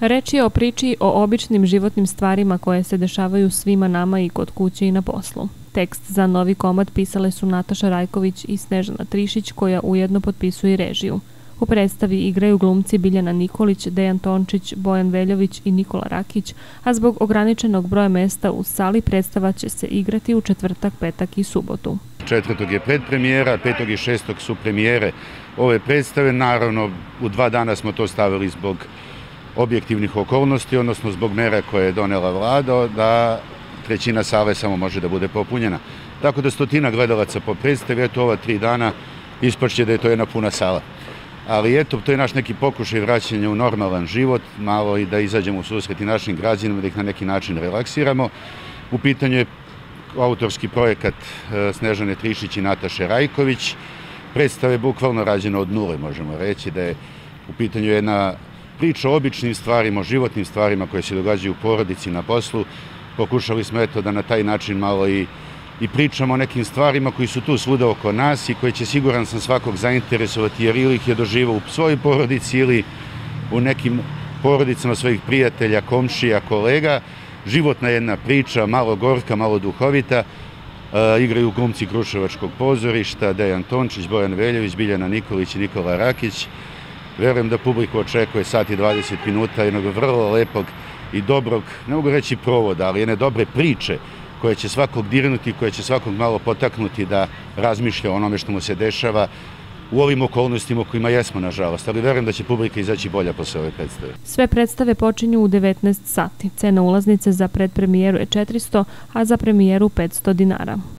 Reč je o priči o običnim životnim stvarima koje se dešavaju svima nama i kod kuće i na poslu. Tekst za novi komad pisale su Nataša Rajković i Snežana Trišić koja ujedno potpisuje režiju. U predstavi igraju glumci Biljana Nikolić, Dejan Tončić, Bojan Veljović i Nikola Rakić, a zbog ograničenog broja mesta u sali predstava će se igrati u četvrtak, petak i subotu. Četvrtog je predpremijera, petog i šestog su premijere ove predstave. Naravno, u dva dana smo to stavili zbog objektivnih okolnosti, odnosno zbog mera koje je donela vlada, da trećina sale samo može da bude popunjena. Tako da stotina gledalaca po predstavi, eto ova tri dana ispašće da je to jedna puna sala. Ali eto, to je naš neki pokušaj vraćanja u normalan život, malo i da izađemo u susret i našim građanima, da ih na neki način relaksiramo. U pitanju je autorski projekat e, Snežane Trišić i Nataše Rajković. Predstava je bukvalno rađena od nule, možemo reći, da je u pitanju jedna priča o običnim stvarima, o životnim stvarima koje se događaju u porodici, na poslu. Pokušali smo eto da na taj način malo i, i pričamo o nekim stvarima koji su tu svuda oko nas i koji će siguran sam svakog zainteresovati jer ili ih je doživao u svojoj porodici ili u nekim porodicama svojih prijatelja, komšija, kolega. Životna jedna priča, malo gorka, malo duhovita. E, igraju glumci Kruševačkog pozorišta, Dejan Tončić, Bojan Veljević, Biljana Nikolić i Nikola Rakić. Verujem da publiku očekuje sat i 20 minuta jednog vrlo lepog i dobrog, ne mogu reći provoda, ali jedne dobre priče koje će svakog dirnuti, koje će svakog malo potaknuti da razmišlja o onome što mu se dešava u ovim okolnostima kojima jesmo, nažalost, ali verujem da će publika izaći bolja posle ove predstave. Sve predstave počinju u 19 sati. Cena ulaznice za predpremijeru je 400, a za premijeru 500 dinara.